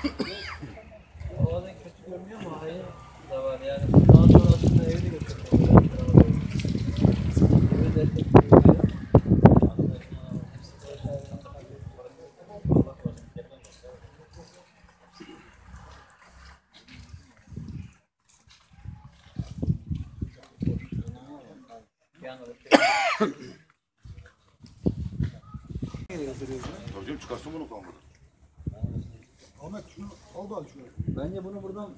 Havada kötü görünüyor ama hayır da var yani. Daha sonra aslında de götürüyor. Evi de götürüyor. Hocam çıkarsın bunu kalmadı. Ahmet şunu al da al şunu. Bence bunu buradan